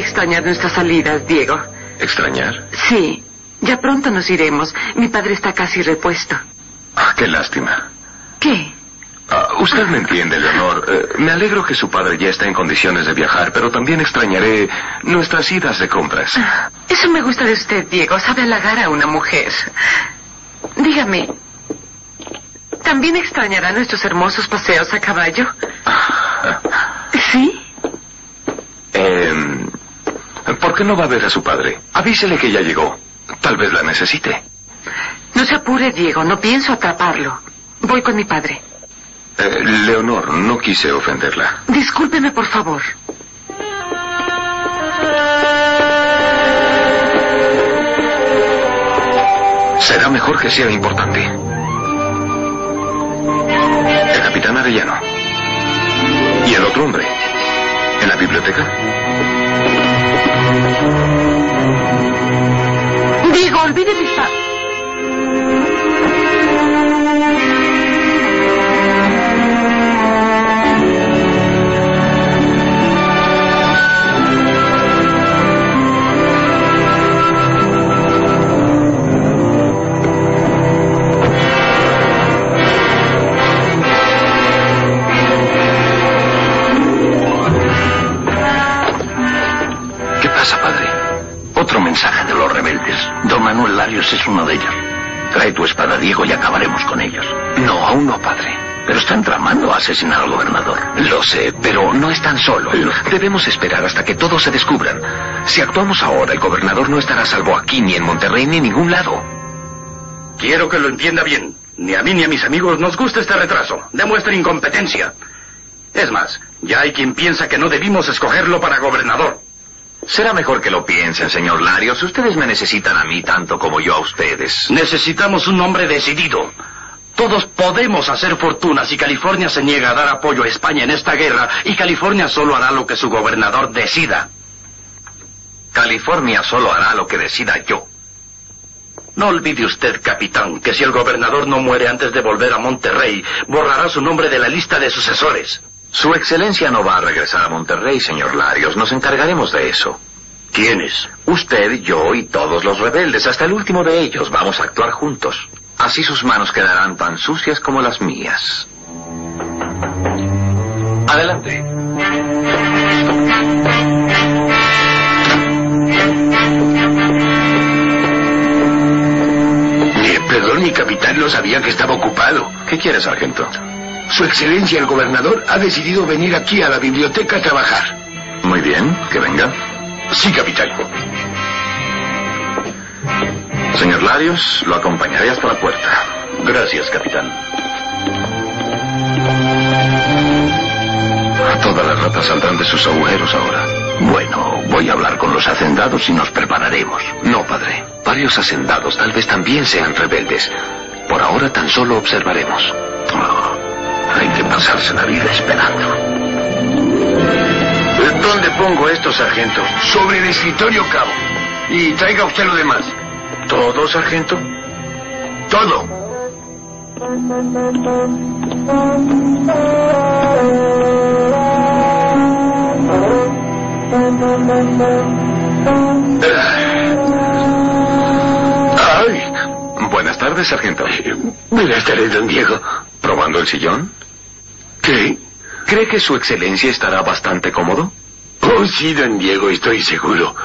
¿Cómo voy a extrañar nuestras salidas, Diego? ¿Extrañar? Sí, ya pronto nos iremos. Mi padre está casi repuesto. Ah, qué lástima. ¿Qué? Ah, usted me entiende, Leonor. Eh, me alegro que su padre ya está en condiciones de viajar, pero también extrañaré nuestras idas de compras. Eso me gusta de usted, Diego. Sabe halagar a una mujer. Dígame, ¿también extrañará nuestros hermosos paseos a caballo? ¿Sí? Eh, ¿Por qué no va a ver a su padre? Avísele que ya llegó. Tal vez la necesite. No se apure, Diego. No pienso atraparlo. Voy con mi padre. Eh, Leonor, no quise ofenderla. Discúlpeme, por favor. Será mejor que sea importante. El capitán Arellano. ¿Y el otro hombre? ¿En la biblioteca? Diego, olvide mis pa... ¿Qué asesinar al gobernador. Lo sé, pero no están solos. Debemos esperar hasta que todos se descubran. Si actuamos ahora, el gobernador no estará salvo aquí, ni en Monterrey, ni en ningún lado. Quiero que lo entienda bien. Ni a mí ni a mis amigos nos gusta este retraso. Demuestra incompetencia. Es más, ya hay quien piensa que no debimos escogerlo para gobernador. Será mejor que lo piensen, señor Larios. Ustedes me necesitan a mí tanto como yo a ustedes. Necesitamos un hombre decidido. Todos podemos hacer fortuna si California se niega a dar apoyo a España en esta guerra y California solo hará lo que su gobernador decida. California solo hará lo que decida yo. No olvide usted, capitán, que si el gobernador no muere antes de volver a Monterrey, borrará su nombre de la lista de sucesores. Su excelencia no va a regresar a Monterrey, señor Larios. Nos encargaremos de eso. ¿Quiénes? Usted, yo y todos los rebeldes, hasta el último de ellos, vamos a actuar juntos. Así sus manos quedarán tan sucias como las mías. Adelante. Eh, perdón, mi capitán no sabía que estaba ocupado. ¿Qué quiere, sargento? Su excelencia el gobernador ha decidido venir aquí a la biblioteca a trabajar. Muy bien, que venga. Sí, capitán. Señor Larios, lo acompañaré hasta la puerta. Gracias, capitán. Todas las ratas saldrán de sus agujeros ahora. Bueno, voy a hablar con los hacendados y nos prepararemos. No, padre. Varios hacendados tal vez también sean rebeldes. Por ahora tan solo observaremos. Oh, hay que pasarse la vida esperando. ¿Dónde pongo esto, sargento? Sobre el escritorio, cabo. Y traiga usted lo demás. ¿Todo, sargento? Todo. ¡Ay! Buenas tardes, sargento. Buenas tardes, don Diego. ¿Probando el sillón? ¿Qué? ¿Cree que su excelencia estará bastante cómodo? Oh, sí, don Diego, estoy seguro.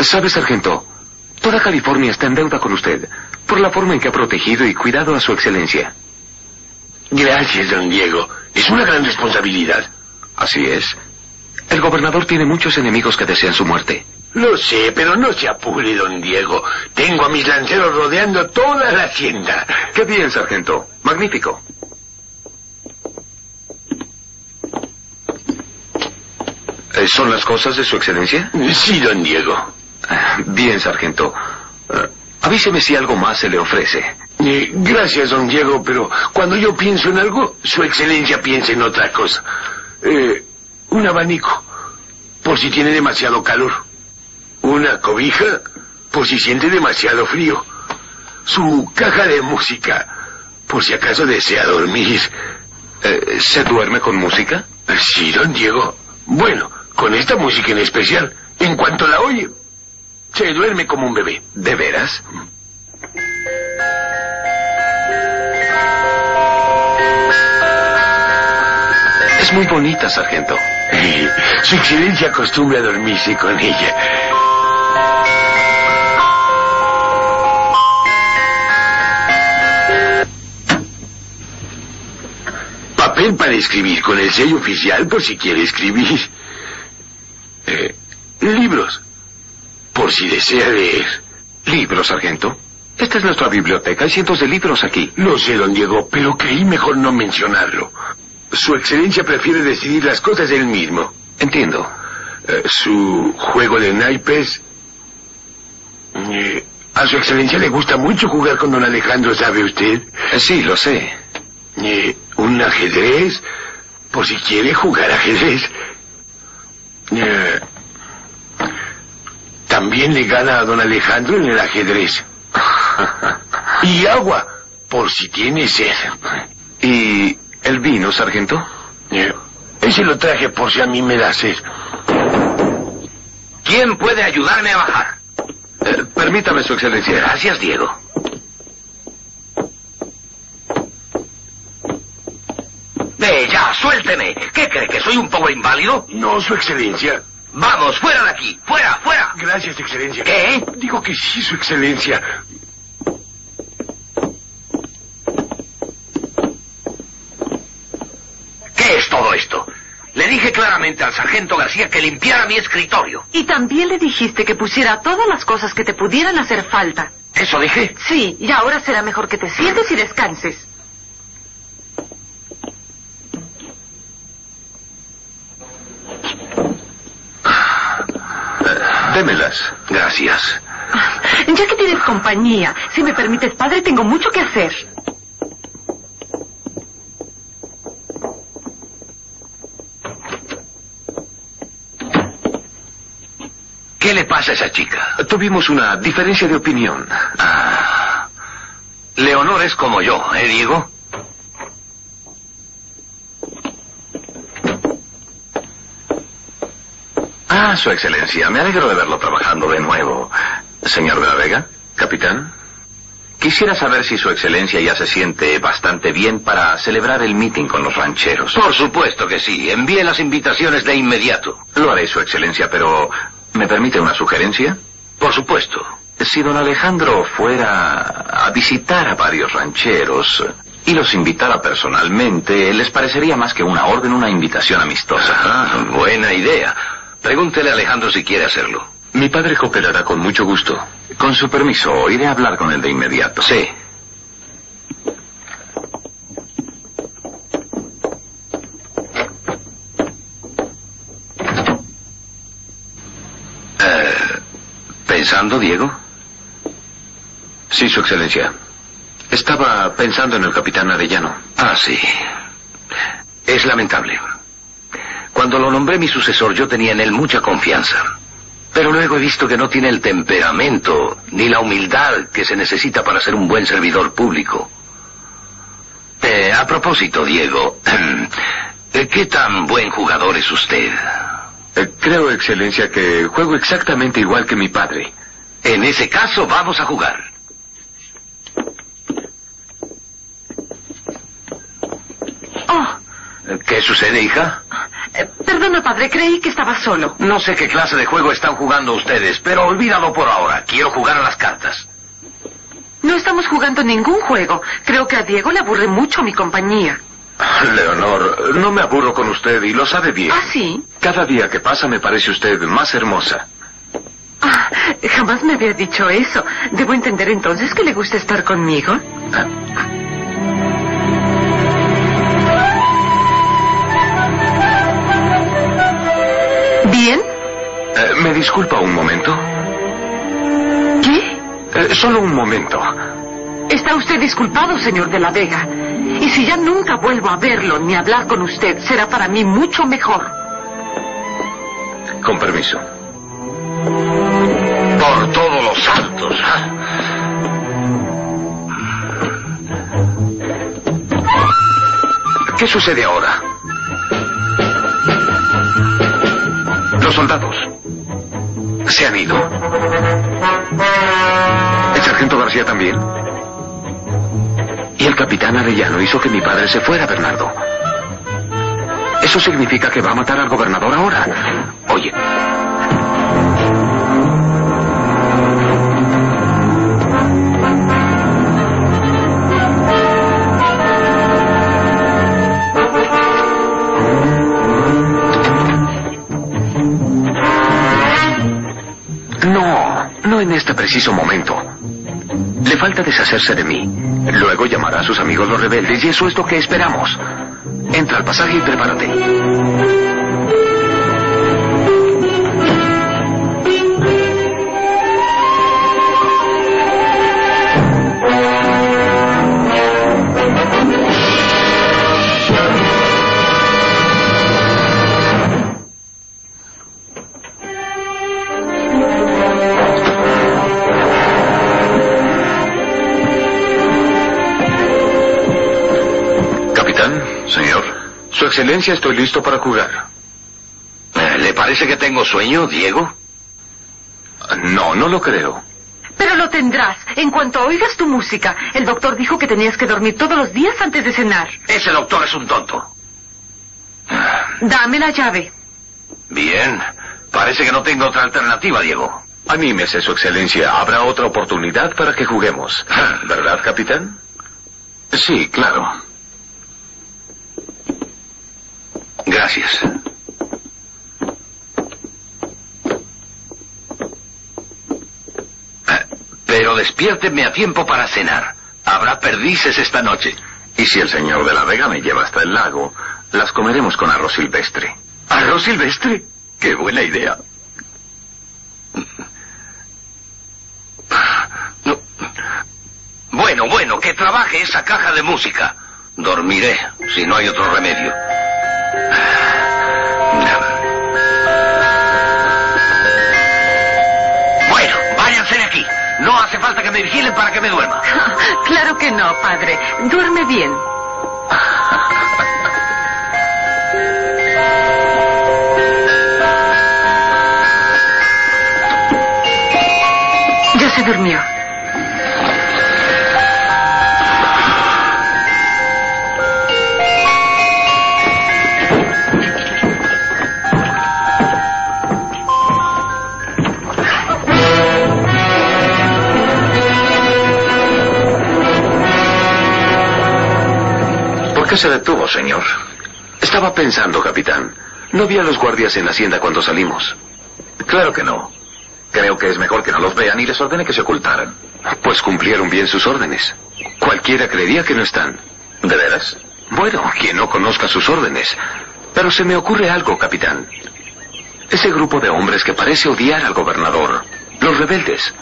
¿Sabe, sargento? Toda California está en deuda con usted por la forma en que ha protegido y cuidado a su excelencia. Gracias, don Diego. Es una gran responsabilidad. Así es. El gobernador tiene muchos enemigos que desean su muerte. Lo sé, pero no se apure, don Diego. Tengo a mis lanceros rodeando toda la hacienda. Qué bien, sargento. Magnífico. Eh, ¿Son las cosas de su excelencia? Sí, don Diego. Bien, sargento. Eh, avíseme si algo más se le ofrece. Eh, gracias, don Diego, pero cuando yo pienso en algo, su excelencia piensa en otra cosa. Eh, un abanico, por si tiene demasiado calor. Una cobija, por si siente demasiado frío. Su caja de música, por si acaso desea dormir. Eh, ¿Se duerme con música? Sí, don Diego. Bueno, con esta música en especial. En cuanto la oye, se duerme como un bebé. ¿De veras? Es muy bonita, sargento. Su excelencia acostumbra a dormirse con ella. Papel para escribir con el sello oficial por si quiere escribir. Eh, libros, por si desea leer. ¿Libros, sargento? Esta es nuestra biblioteca. Hay cientos de libros aquí. Lo sé, don Diego, pero creí mejor no mencionarlo. Su excelencia prefiere decidir las cosas él mismo. Entiendo. Eh, su juego de naipes. Eh, a su excelencia le gusta mucho jugar con don Alejandro, ¿sabe usted? Eh, sí, lo sé. Un ajedrez, por si quiere jugar ajedrez. También le gana a don Alejandro en el ajedrez. y agua, por si tiene sed. ¿Y el vino, sargento? Eh, ese lo traje por si a mí me da sed. ¿Quién puede ayudarme a bajar? Eh, permítame, su excelencia. Gracias, Diego. ¡Eh, ya, suélteme! ¿Qué cree, que soy un pobre inválido? No, su excelencia. Vamos, fuera de aquí, fuera, fuera. Gracias, excelencia. ¿Qué? Digo que sí, su excelencia. ¿Qué es todo esto? Le dije claramente al sargento García que limpiara mi escritorio. Y también le dijiste que pusiera todas las cosas que te pudieran hacer falta. ¿Eso dije? Sí, y ahora será mejor que te sientes y descanses. Démelas. Gracias. Ya que tienes compañía, si me permites, padre, tengo mucho que hacer. ¿Qué le pasa a esa chica? Tuvimos una diferencia de opinión. Ah, Leonor es como yo, ¿eh, Diego? Ah, su excelencia. Me alegro de verlo trabajando de nuevo. Señor de la Vega, capitán. Quisiera saber si su excelencia ya se siente bastante bien para celebrar el meeting con los rancheros. Por supuesto que sí. Envíe las invitaciones de inmediato. Lo haré, su excelencia, pero ¿me permite una sugerencia? Por supuesto. Si don Alejandro fuera a visitar a varios rancheros y los invitara personalmente, les parecería más que una orden, una invitación amistosa. Ah, buena idea. Pregúntele a Alejandro si quiere hacerlo. Mi padre cooperará con mucho gusto. Con su permiso, iré a hablar con él de inmediato. Sí. Eh, ¿Pensando, Diego? Sí, su excelencia. Estaba pensando en el capitán Arellano. Ah, sí. Es lamentable. Cuando lo nombré mi sucesor yo tenía en él mucha confianza. Pero luego he visto que no tiene el temperamento ni la humildad que se necesita para ser un buen servidor público. Eh, a propósito, Diego, eh, ¿qué tan buen jugador es usted? Eh, creo, excelencia, que juego exactamente igual que mi padre. En ese caso, vamos a jugar. Oh, ¿Qué sucede, hija? Eh, perdona, padre, creí que estaba solo. No sé qué clase de juego están jugando ustedes, pero olvídalo por ahora. Quiero jugar a las cartas. No estamos jugando ningún juego. Creo que a Diego le aburre mucho mi compañía. Leonor, no me aburro con usted y lo sabe bien. ¿Ah, sí? Cada día que pasa me parece usted más hermosa. Ah, jamás me había dicho eso. ¿Debo entender entonces que le gusta estar conmigo? ¿Bien? Eh, ¿Me disculpa un momento? ¿Qué? Eh, solo un momento. Está usted disculpado, señor de la Vega. Y si ya nunca vuelvo a verlo ni a hablar con usted, será para mí mucho mejor. Con permiso. Por todos los santos. ¿Qué sucede ahora? Los soldados se han ido. El sargento García también. Y el capitán Arellano hizo que mi padre se fuera, Bernardo. Eso significa que va a matar al gobernador ahora. Oye. En este preciso momento. Le falta deshacerse de mí. Luego llamará a sus amigos los rebeldes y eso es lo que esperamos. Entra al pasaje y prepárate. Su excelencia, estoy listo para jugar. Eh, ¿Le parece que tengo sueño, Diego? No, no lo creo. Pero lo tendrás. En cuanto oigas tu música, el doctor dijo que tenías que dormir todos los días antes de cenar. Ese doctor es un tonto. Dame la llave. Bien. Parece que no tengo otra alternativa, Diego. Anímese, su excelencia. Habrá otra oportunidad para que juguemos. ¿Verdad, capitán? Sí, claro. Gracias. Eh, Pero despiérteme a tiempo para cenar. Habrá perdices esta noche. Y si el señor de la Vega me lleva hasta el lago, las comeremos con arroz silvestre. ¿Arroz silvestre? ¡Qué buena idea! No. Bueno, bueno, que trabaje esa caja de música. Dormiré, si no hay otro remedio. Para que me duerma. Claro que no, padre. Duerme bien. Ya se durmió. Se detuvo, señor? Estaba pensando, capitán. No vi a los guardias en la hacienda cuando salimos. Claro que no. Creo que es mejor que no los vean y les ordene que se ocultaran. Pues cumplieron bien sus órdenes. Cualquiera creería que no están. ¿De veras? Bueno, quien no conozca sus órdenes. Pero se me ocurre algo, capitán. Ese grupo de hombres que parece odiar al gobernador. Los rebeldes.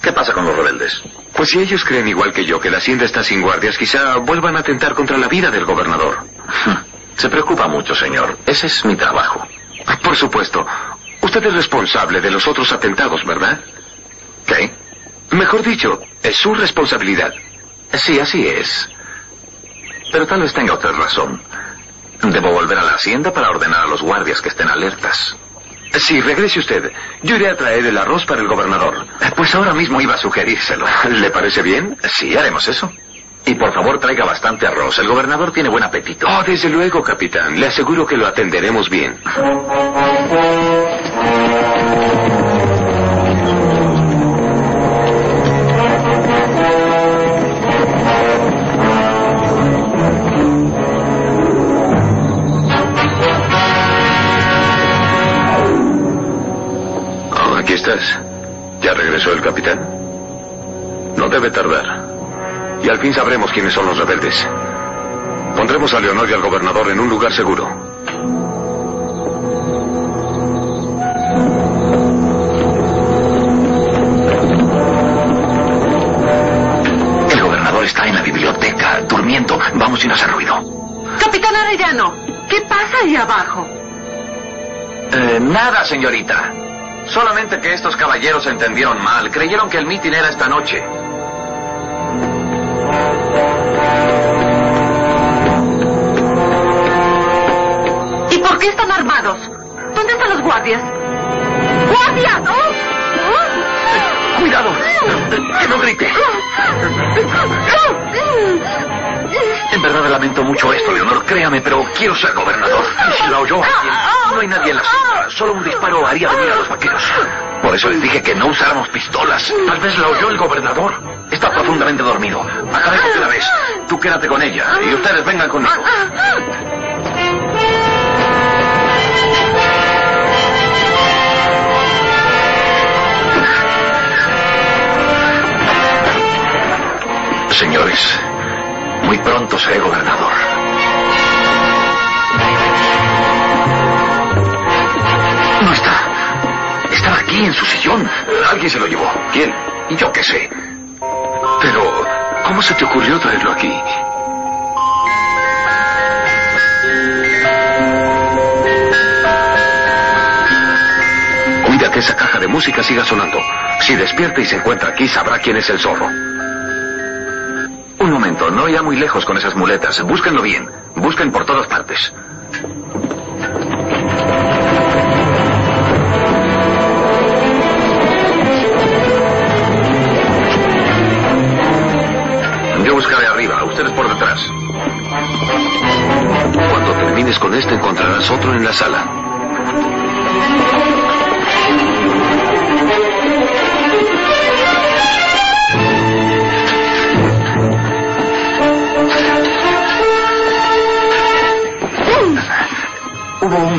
¿Qué pasa con los rebeldes? Pues si ellos creen igual que yo que la hacienda está sin guardias, quizá vuelvan a atentar contra la vida del gobernador. Se preocupa mucho, señor. Ese es mi trabajo. Por supuesto. Usted es responsable de los otros atentados, ¿verdad? ¿Qué? Mejor dicho, es su responsabilidad. Sí, así es. Pero tal vez tenga usted razón. Debo volver a la hacienda para ordenar a los guardias que estén alertas. Sí, regrese usted. Yo iré a traer el arroz para el gobernador. Pues ahora mismo iba a sugerírselo. ¿Le parece bien? Sí, haremos eso. Y por favor traiga bastante arroz. El gobernador tiene buen apetito. Oh, desde luego, capitán. Le aseguro que lo atenderemos bien. Estás. ¿Ya regresó el capitán? No debe tardar. Y al fin sabremos quiénes son los rebeldes. Pondremos a Leonor y al gobernador en un lugar seguro. El gobernador está en la biblioteca, durmiendo. Vamos no hacer ruido. Capitán Arellano, ¿qué pasa ahí abajo? Eh, nada, señorita. Solamente que estos caballeros entendieron mal. Creyeron que el mitin era esta noche. ¿Y por qué están armados? ¿Dónde están los guardias? ¡Guardias! ¡Oh! Cuidado, que no grite. Lamento mucho esto, Leonor. Créame, pero quiero ser gobernador. Y si la oyó alguien, no hay nadie en la sombra. Solo un disparo haría venir a los vaqueros. Por eso les dije que no usáramos pistolas. Tal vez la oyó el gobernador. Está profundamente dormido. Acabemos de una vez. Tú quédate con ella y ustedes vengan conmigo. Señores, muy pronto seré gobernador. No está. Estaba aquí en su sillón. Alguien se lo llevó. ¿Quién? Yo qué sé. Pero, ¿cómo se te ocurrió traerlo aquí? Cuida que esa caja de música siga sonando. Si despierta y se encuentra aquí, sabrá quién es el zorro. No irá muy lejos con esas muletas. Búsquenlo bien. Busquen por todas partes. Yo buscaré arriba, ustedes por detrás. Cuando termines con este encontrarás otro en la sala.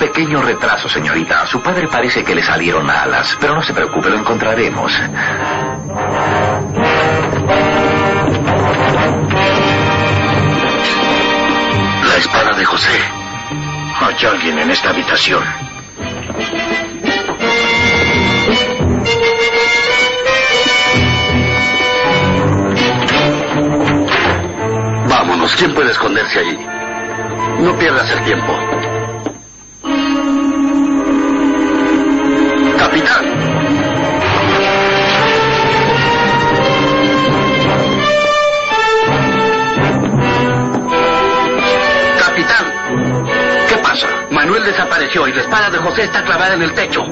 Pequeño retraso, señorita. A su padre parece que le salieron alas, pero no se preocupe, lo encontraremos. La espada de José. Hay alguien en esta habitación. Vámonos, ¿quién puede esconderse allí? No pierdas el tiempo. Desapareció y la espada de José está clavada en el techo.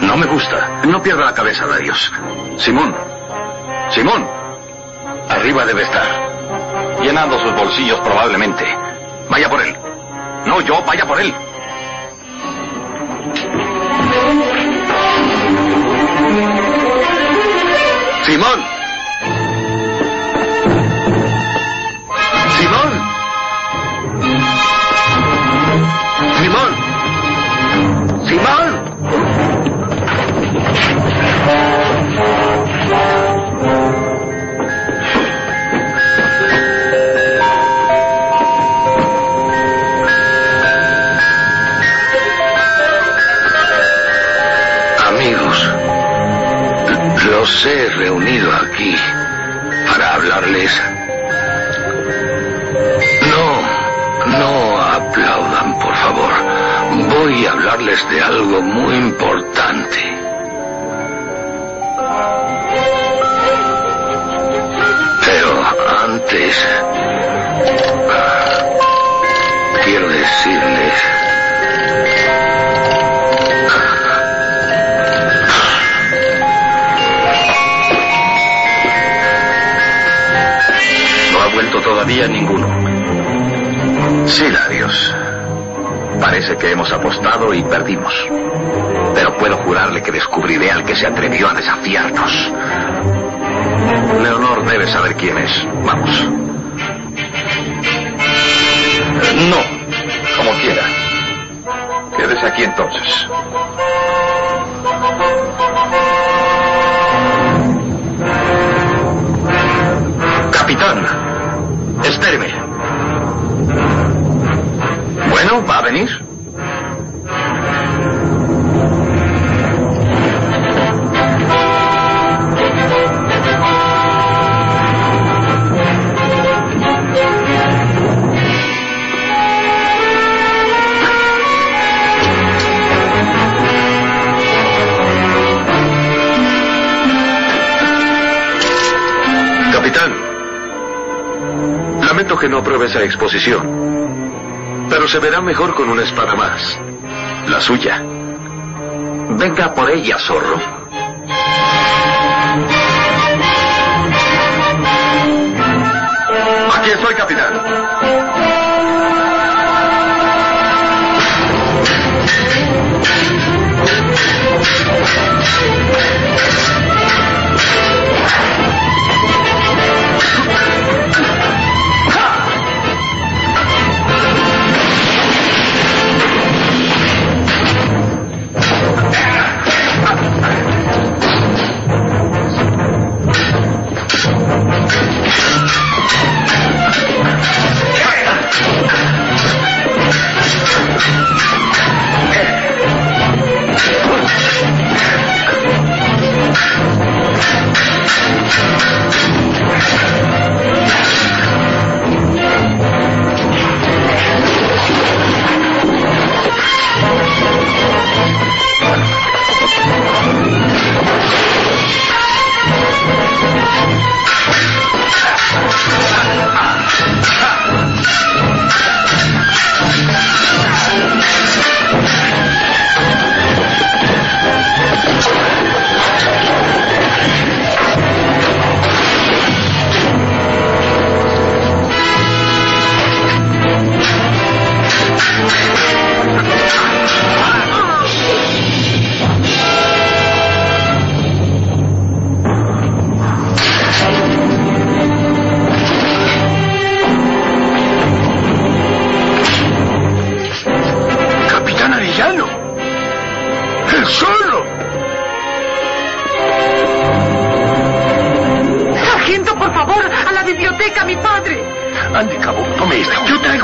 No me gusta. No pierda la cabeza, Darius. Simón. Simón. Arriba debe estar. Llenando sus bolsillos probablemente. Vaya por él. No, yo, vaya por él. Simón. Los he reunido aquí para hablarles. No, no aplaudan, por favor. Voy a hablarles de algo muy importante. Pero antes... Quiero decirles... ninguno. Sí, Darius. Parece que hemos apostado y perdimos. Pero puedo jurarle que descubriré al que se atrevió a desafiarnos. Leonor debe saber quién es. Vamos. No, como quiera. Quédese aquí entonces. Espéreme. Bueno, ¿va a venir? Que no apruebe esa exposición, pero se verá mejor con una espada más, la suya. Venga por ella, zorro.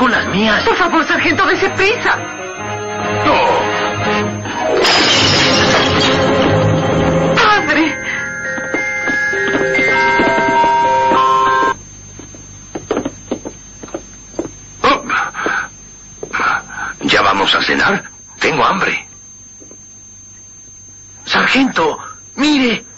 Traigo las mías. Por favor, sargento, dése prisa. No. Padre. Oh. ¿Ya vamos a cenar? Tengo hambre. Sargento, mire. Mire.